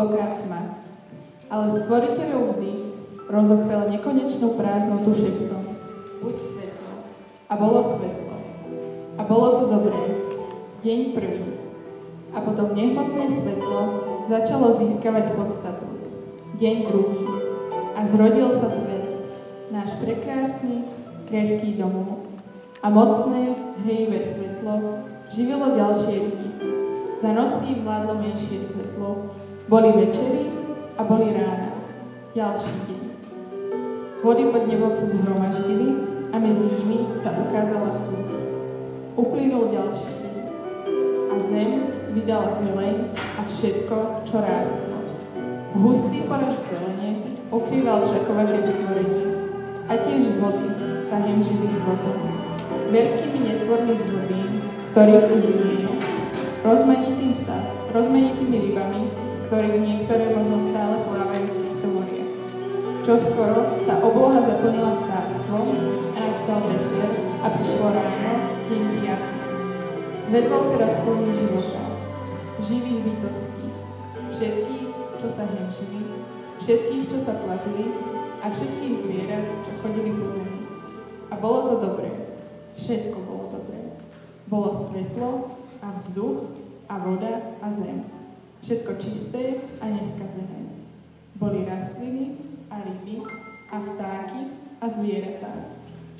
hlboká tma. Ale stvoriteľov vdých rozochvel nekonečnú prázdnotu šeptom. Buď svetlo. A bolo svetlo. A bolo to dobré. Deň prvý. A potom nehmotné svetlo začalo získavať podstatu. Deň druhý. A zrodil sa svet. Náš prekrásny, krehký domov. A mocné, hrejivé svetlo živilo ďalšie dni. Za nocí vládlo menšie svetlo. Boli večery a boli rána. Ďalší deň. Vody pod nebom sa zhromaždili a medzi nimi sa ukázala súd. Uplynul ďalší deň. A zem vydala zeleň a všetko, čo rástlo. Hustý porast zelene ukrýval všakovaké stvorenie. A tiež vody sa hemžili vodou. Veľkými netvormi zdobín, ktorých už nie je. Rozmanitým rozmanitými rybami, ktorých niektoré možno stále plávajú v týchto moriach. Čo skoro sa obloha zaplnila vtáctvom a nastal večer a prišlo ráno, deň piatý. Svet bol teraz plný života, živých bytostí, všetkých, čo sa hemžili, všetkých, čo sa plazili a všetkých zvierat, čo chodili po zemi. A bolo to dobré. Všetko bolo dobré. Bolo svetlo a vzduch a voda a zem. Všetko čisté a neskazené. Boli rastliny a ryby a vtáky a zvieratá.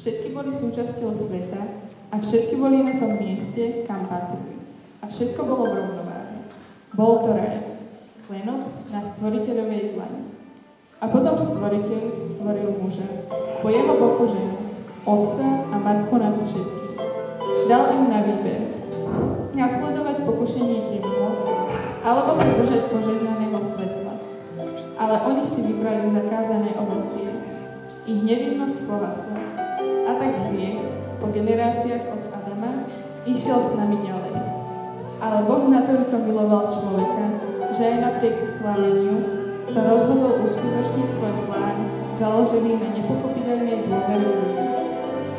Všetky boli súčasťou sveta a všetky boli na tom mieste, kam patrili. A všetko bolo v rovnováhe. Bol to raj. Klenot na stvoriteľovej dlani. A potom stvoriteľ stvoril muža. Po jeho boku ženu, otca a matku nás všetkých. Dal im na výber. Nasledovať pokušenie temno, alebo sa držať požehnaného svetla. Ale oni si vybrali zakázané ovocie. Ich nevinnosť povasla. A tak hriech, po generáciách od Adama, išiel s nami ďalej. Ale Boh natoľko miloval človeka, že aj napriek sklameniu sa rozhodol uskutočniť svoj plán, založený na nepochopiteľnej dôvere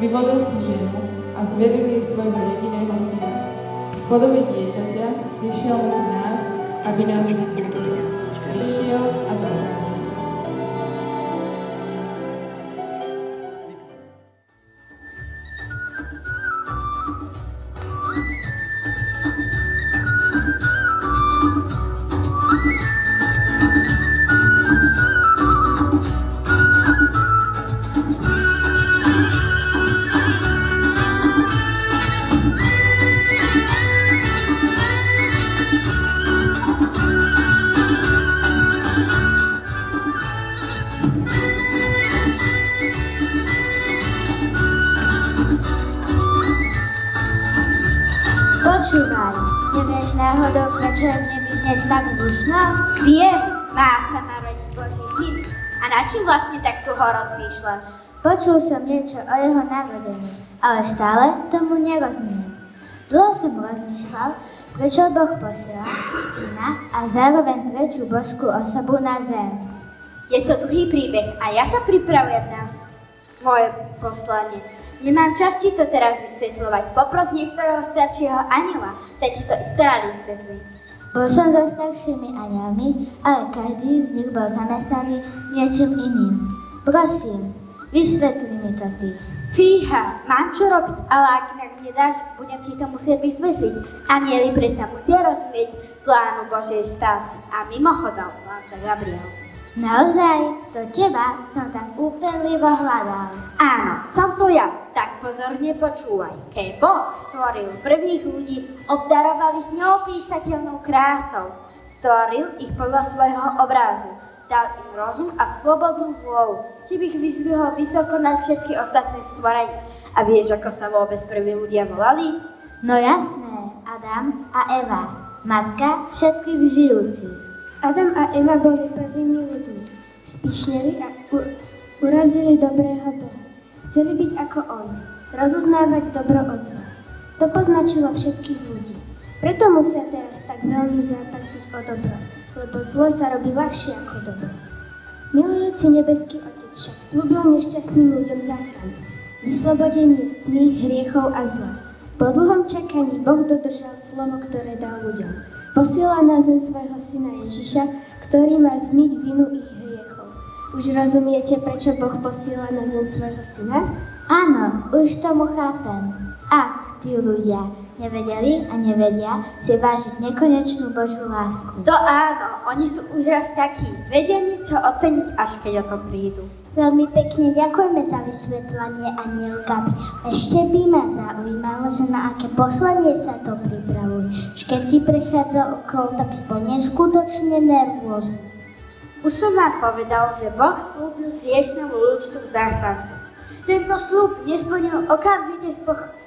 Vyvodil si ženu a zveril jej svojho jediného syna. V podobe dieťaťa prišiel medzi nás, aby nás vykúpil. Počúvaj, nevieš náhodou, prečo je nebi dnes tak dušno? Viem, má sa narodiť Boží syn. A na čím vlastne tak tu ho rozmýšľaš? Počul som niečo o jeho narodení, ale stále tomu nerozumiem. Dlho som rozmýšľal, prečo Boh posiela syna a zároveň tretiu božskú osobu na zem. Je to dlhý príbeh a ja sa pripravujem na moje poslanie. Nemám čas ti to teraz vysvetľovať. Popros niektorého staršieho aniela, ten ti to isto rád vysvetlí. Bol som za staršími anielmi, ale každý z nich bol zamestnaný niečím iným. Prosím, vysvetli mi to ty. Fíha, mám čo robiť, ale ak inak nedáš, budem ti to musieť vysvetliť. Anieli predsa musia rozumieť plánu Božej spásy. A mimochodom, mám sa Gabriel. Naozaj, to teba som tak úpenlivo hľadal. Áno, som to ja, tak pozorne počúvaj. Keď Boh stvoril prvých ľudí, obdaroval ich neopísateľnou krásou. Stvoril ich podľa svojho obrazu. Dal im rozum a slobodnú vôľu. Ti bych vyzdvihol vysoko nad všetky ostatné stvorenia. A vieš, ako sa vôbec prví ľudia volali? No jasné, Adam a Eva, matka všetkých žijúcich. Adam a Eva boli prvými ľuďmi. Spišneli a u- urazili dobrého Boha. Chceli byť ako on, rozoznávať dobro od zla. To poznačilo všetkých ľudí. Preto musia teraz tak veľmi zápasiť o dobro, lebo zlo sa robí ľahšie ako dobro. Milujúci nebeský Otec však slúbil nešťastným ľuďom záchrancu, vyslobodenie z tmy, hriechov a zla. Po dlhom čakaní Boh dodržal slovo, ktoré dal ľuďom. Posiela na zem svojho syna Ježiša, ktorý má zmyť vinu ich hriechov. Už rozumiete, prečo Boh posiela na zem svojho syna? Áno, už tomu chápem. Ach, tí ľudia, nevedeli a nevedia si vážiť nekonečnú Božú lásku. To áno, oni sú už raz takí, vedia niečo oceniť, až keď o to prídu. Veľmi pekne ďakujeme za vysvetlenie, aniel Gabi. Ešte by ma zaujímalo, že na aké poslanie sa to pripravuje. Už keď si prechádzal okolo, tak spol neskutočne nervózny. Už som vám povedal, že Boh slúbil hriešnemu ľudstvu v záchrancu. Tento slúb nesplnil okamžite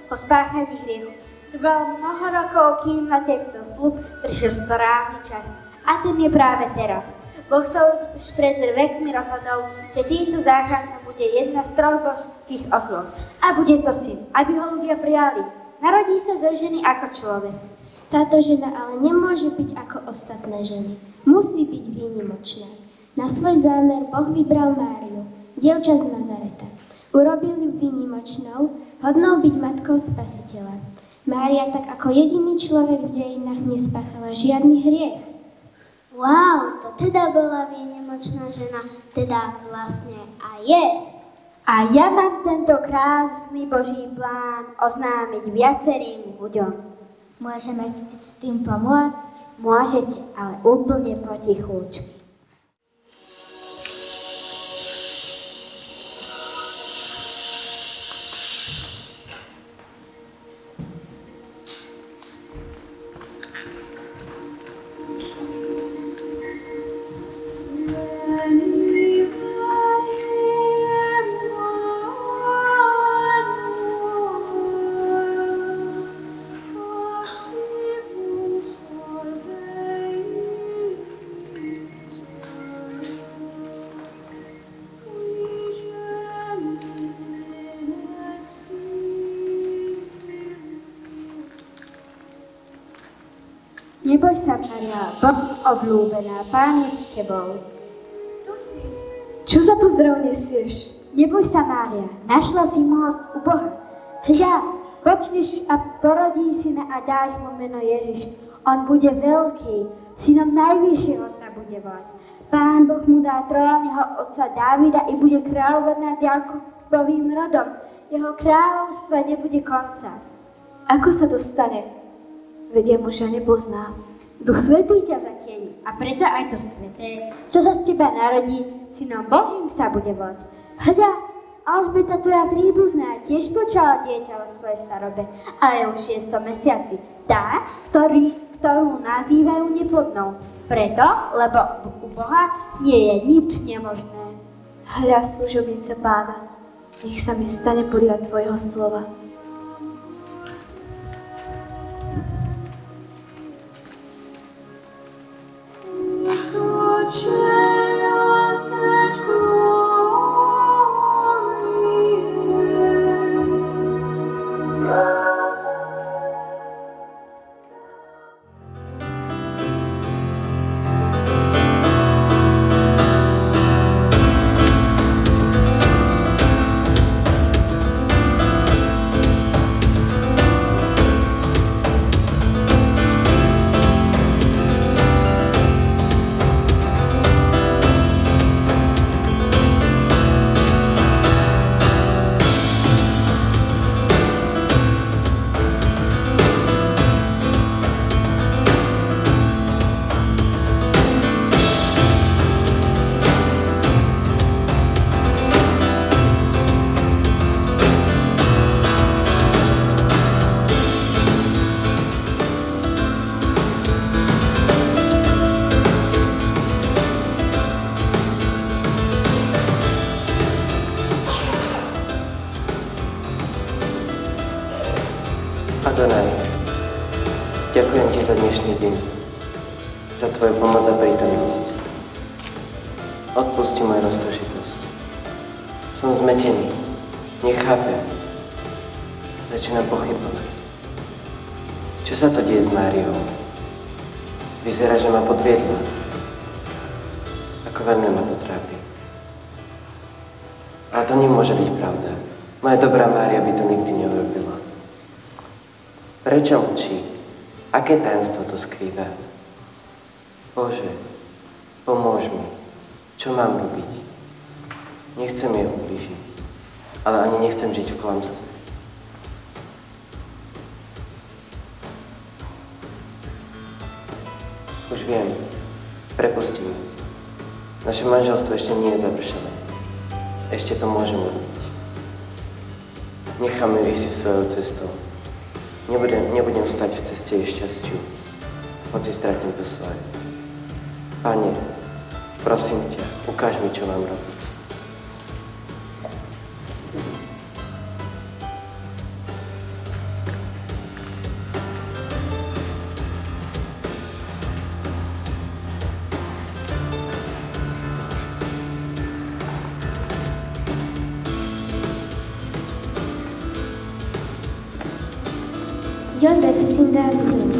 po spáchaní hriechu. Trvalo mnoho rokov, kým na tento slúb prišiel správny čas. A ten je práve teraz. Boh sa už pred vekmi rozhodol, že týmto záchrancom bude jedna z troch božských osôb. A bude to syn, aby ho ľudia prijali. Narodí sa zo ženy ako človek. Táto žena ale nemôže byť ako ostatné ženy. Musí byť výnimočná. Na svoj zámer Boh vybral Máriu, dievča z Nazareta. Urobil ju výnimočnou, hodnou byť matkou spasiteľa. Mária tak ako jediný človek v dejinách nespáchala žiadny hriech. Wow, to teda bola výnimočná žena, teda vlastne a je. A ja mám tento krásny Boží plán oznámiť viacerým ľuďom. Môžeme ti s tým pomôcť? Môžete, ale úplne potichúčky. Neboj sa, Maria, Boh obľúbená, Pán je s tebou. Čo za pozdrav nesieš? Neboj sa, Mária, našla si milosť u Boha. Hľa, počneš a porodí syna a dáš mu meno Ježiš. On bude veľký, synom najvyššieho sa bude volať. Pán Boh mu dá trón jeho otca Dávida i bude kráľovať nad Jakubovým rodom. Jeho kráľovstva nebude konca. Ako sa to stane? Vedia muža nepoznám. Duch Svetý ťa zatieni a preto aj to sveté, čo sa z teba narodí, synom Božím sa bude volať. Hľa, Alžbeta tvoja príbuzná tiež počala dieťa vo svojej starobe, ale už v šiestom mesiaci. Tá, ktorý, ktorú nazývajú neplodnou. Preto, lebo u Boha nie je nič nemožné. Hľa služobnica pána, nech sa mi stane podľa tvojho slova. watching. Deň, za Tvoju pomoc a prítomnosť. Odpusti moju roztožitosť. Som zmetený, nechápem. Začínam pochybovať. Čo sa to deje s Máriou? Vyzerá, že ma podviedla. Ako veľmi ma to trápi. Ale to nemôže byť pravda. Moja dobrá Mária by to nikdy neurobila. Prečo mlčí? Aké tajomstvo to skrýva? Bože, Pomôž mi. Čo mám robiť? Nechcem jej ublížiť, ale ani nechcem žiť v klamstve. Už viem. Prepusti mi. Naše manželstvo ešte nie je završené. Ešte to môžem urobiť. Nechám ju ísť svojou cestou. Nebudem, nebudem stať v ceste jej šťastiu, hoci stratím to svoje. Pane, prosím ťa, ukáž mi, čo mám robiť. Jozef, syn Dávidov.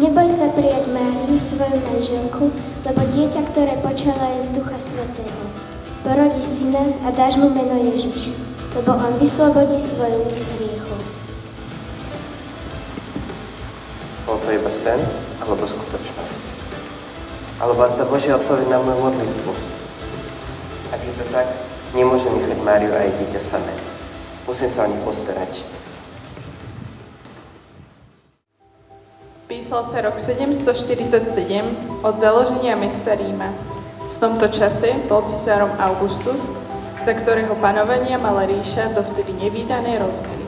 Neboj sa prijať Máriu, svoju manželku, lebo dieťa, ktoré počala, je z Ducha Svetého. Porodí syna a dáš mu meno Ježiš, lebo on vyslobodí svoj ľud z hriechu. Bol to iba sen, alebo skutočnosť? Alebo azda Božia odpoveď na moju modlitbu? Ak je to tak, nemôžem nechať Máriu a jej dieťa samé. Musím sa o nich postarať. Písal sa rok 747 od založenia mesta Ríma. V tomto čase bol cisárom Augustus, za ktorého panovania mala ríša dovtedy nevýdané rozmery.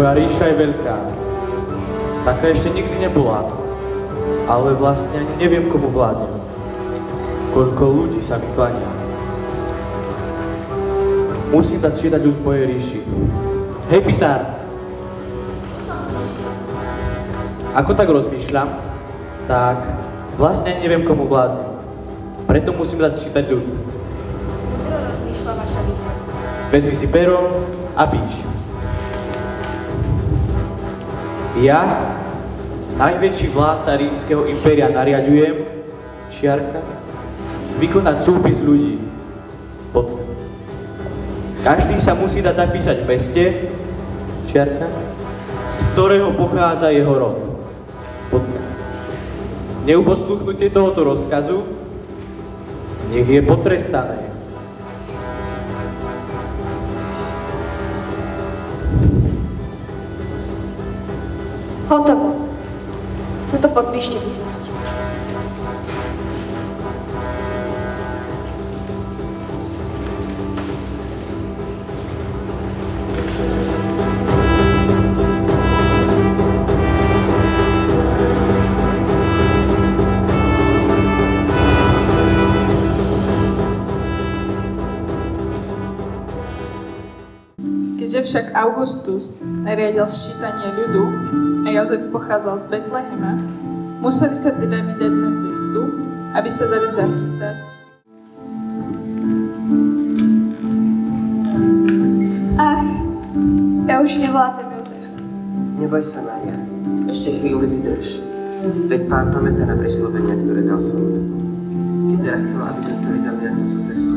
Moja ríša je veľká. Taká ešte nikdy nebola. Ale vlastne ani neviem, komu vládnem. Koľko ľudí sa mi klania. Musím dať čítať ľud v mojej ríši. Hej, pisár! Ako tak rozmýšľam, tak vlastne neviem, komu vládnem. Preto musím dať čítať ľud. Mudro rozmýšľa vaša vysosť. Vezmi si pero a píš. Ja, najväčší vládca rímskeho impéria, nariadujem, čiarka, vykonať súpis ľudí. Každý sa musí dať zapísať v meste, čiarka, z ktorého pochádza jeho rod. Bodka. Neuposluchnutie tohoto rozkazu nech je potrestané. Potem. No to podpiszcie Wisiński. Gdzie wszak Augustus redział szczytanie ludu, a Jozef pochádzal z Betlehema, museli sa teda vydať na cestu, aby sa dali zapísať. Ach, ja už nevládzem, Jozef. Neboj sa, Maria. Ešte chvíľu vydrž. Veď pán pamätá na prislobenia, ktoré dal svojmu ľudu. Keď teda chcel, aby sme sa vydali na túto cestu,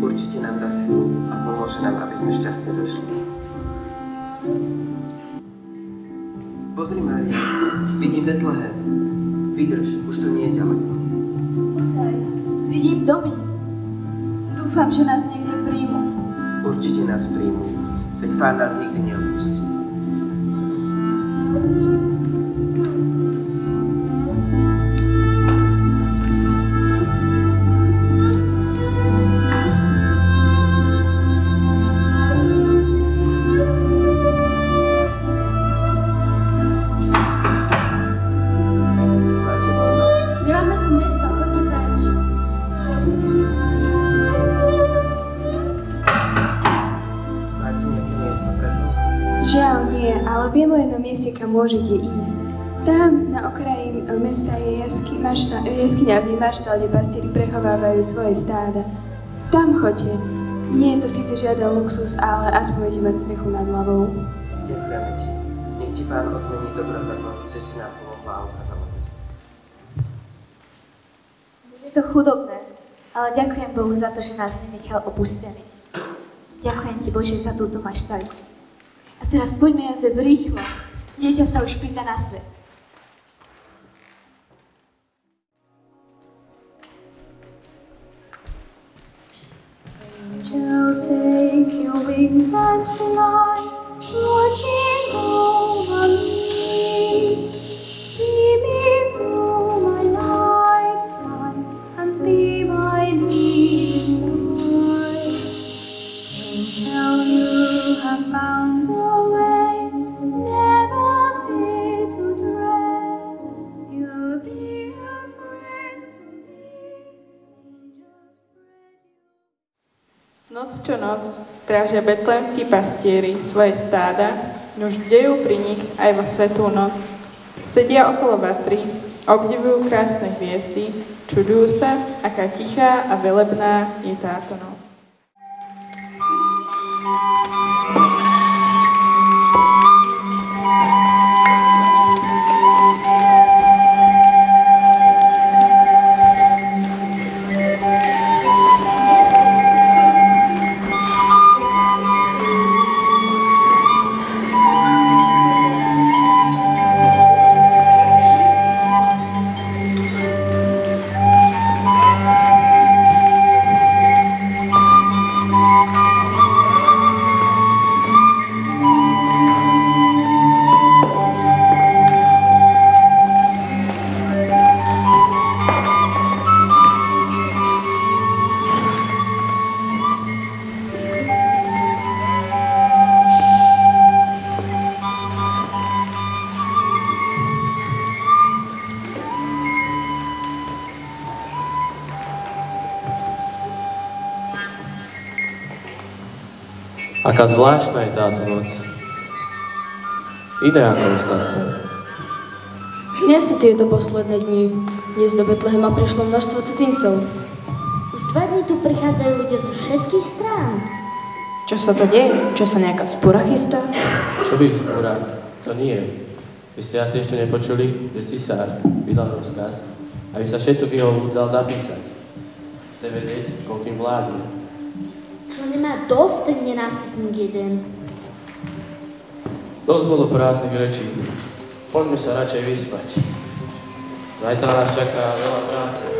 určite nám dá silu a pomôže nám, aby sme šťastne došli. Že nás niekde príjmu. Určite nás príjmu, veď pán nás nikdy môžete ísť. Tam na okraji e, mesta je jasky, mašta, e, jaskyňa v maštal, kde pastieri prechovávajú svoje stáda. Tam choďte. Nie je to síce žiaden luxus, ale aspoň budete mať strechu nad hlavou. Ďakujeme ti. Nech ti pán odmení dobro za to, že si nám pomohla a ukázala cestu. Je to chudobné, ale ďakujem Bohu za to, že nás nenechal opustený. Ďakujem ti Bože za túto maštaľku. A teraz poďme Jozef rýchlo. Dieťa sa už pýta na svet. Angel, take your wings and fly, strážia betlémskí pastieri svoje stáda, nuž bdejú pri nich aj vo svetú noc. Sedia okolo vatry, obdivujú krásne hviezdy, čudujú sa, aká tichá a velebná je táto noc. Aká zvláštna je táto noc. Iné ako ostatné. Nie sú tieto posledné dni. Dnes do Betlehema prišlo množstvo cudzincov. Už dva dní tu prichádzajú ľudia zo všetkých strán. Čo sa to deje? Čo sa nejaká spora chystá? Čo by skúra? To nie. Vy ste asi ešte nepočuli, že cisár vydal rozkaz, aby sa všetok jeho ľud dal zapísať. Chce vedieť, koľkým vládne. Čo nemá dosť ten nenásytník jeden. Dosť bolo prázdnych rečí. Poďme sa radšej vyspať. Zajtra nás čaká veľa práce.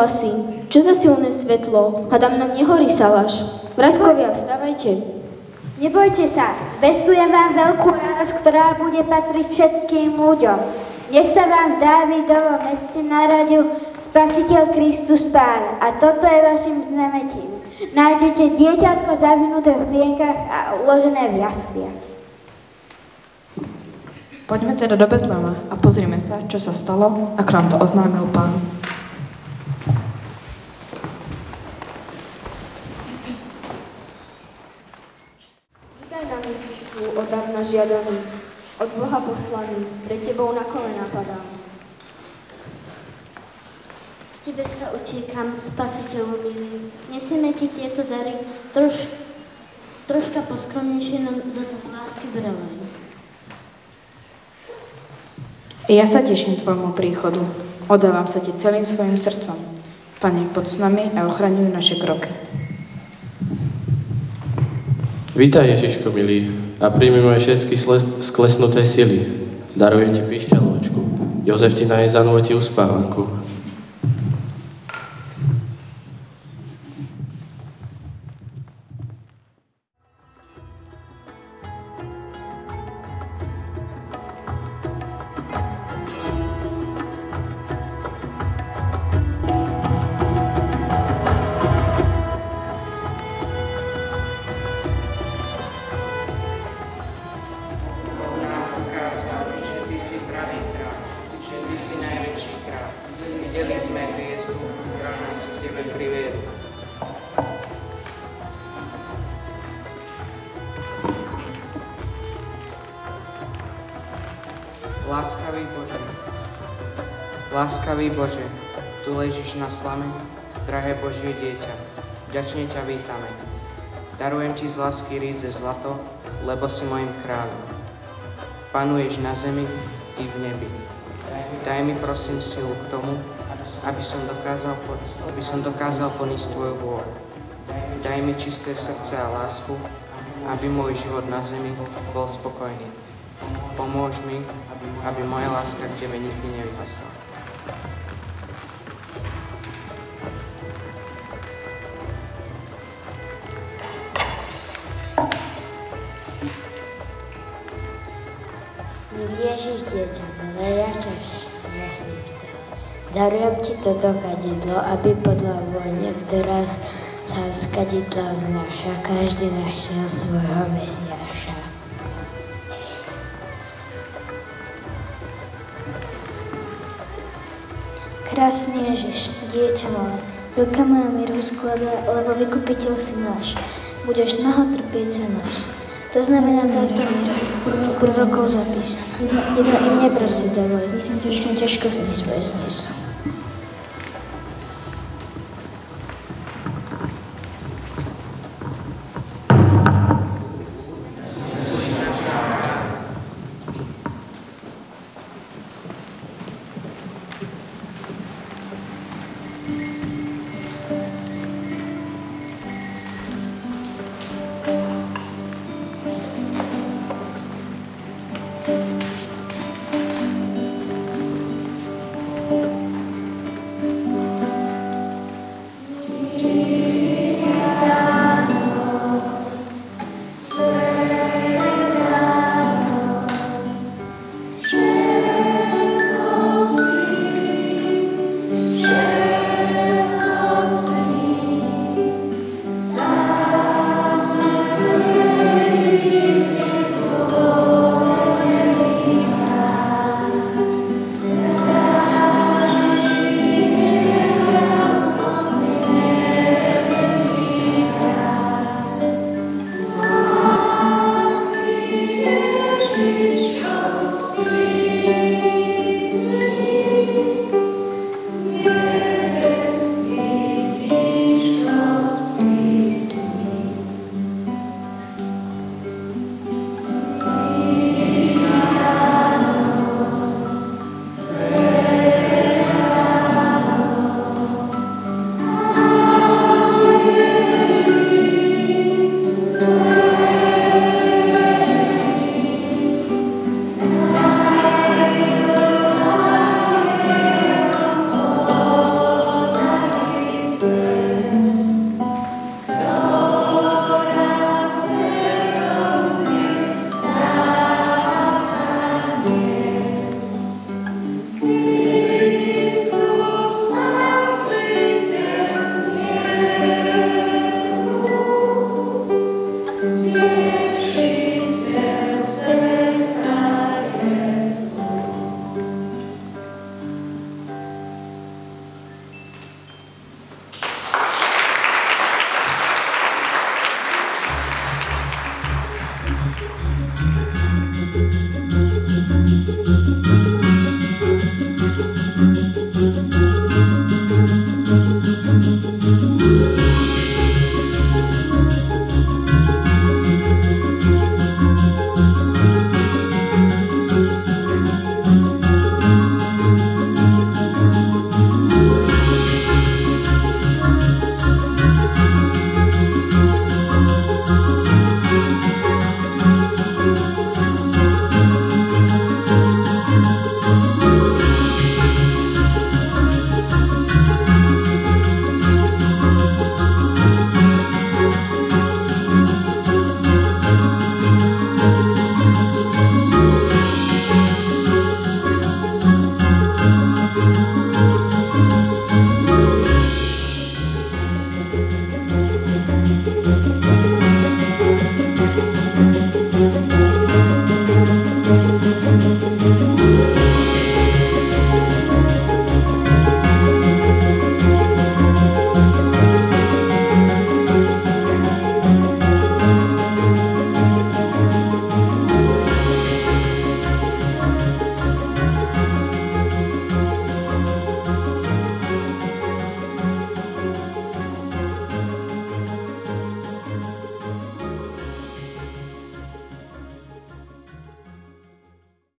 Hlasy? Čo za silné svetlo? Hadam nám nehorí salaš. Bratkovia, vstávajte. Nebojte sa, zvestujem vám veľkú radosť, ktorá bude patriť všetkým ľuďom. Dnes sa vám v Dávidovom meste narodil Spasiteľ Kristus Pán a toto je vašim znametím. Nájdete dieťatko zavinuté v plienkach a uložené v jasliach. Poďme teda do Betlema a pozrime sa, čo sa stalo, ako nám to oznámil pán. Vítaj nám, Ježišku, o dar na žiadaný. od Boha poslaný, pre tebou na kolena padám. K tebe sa utíkam, spasiteľu milý. Nesieme ti tieto dary, troš, troška poskromnejšie nám za to z lásky breleň. Ja sa teším tvojmu príchodu. Odávam sa ti celým svojim srdcom. Pane, poď s nami a ochraňuj naše kroky. Vítaj Ježiško milý a príjmi moje všetky sklesnuté sily. Darujem ti pišťalôčku. Jozef ti naje zanúti uspávanku. Láskavý Bože, Tu ležíš na slame, drahé Božie dieťa, vďačne ťa vítame. Darujem Ti z lásky ríce zlato, lebo si mojim kráľom. Panuješ na zemi i v nebi. Daj mi prosím silu k tomu, aby som dokázal, aby som dokázal plniť Tvoju vôľu. Daj mi čisté srdce a lásku, aby môj život na zemi bol spokojný. Pomôž mi, aby moja láska k Tebe nikdy nevyhasla. Dieťa milé, ja ťa stále. Darujem ti toto kadidlo, aby podľa vône, ktorá sa z kadidla vznáša, každý našiel svojho Mesiáša. Krásny Ježiš, dieťa malé, ruka moja mi rozkladá, lebo vykupiteľ si náš. Budeš mnoho trpieť za nás. To znamená táto u prorokov zapísaná. Jedno im neprosí dovoliť, ich som ťažko si svoje zniesol.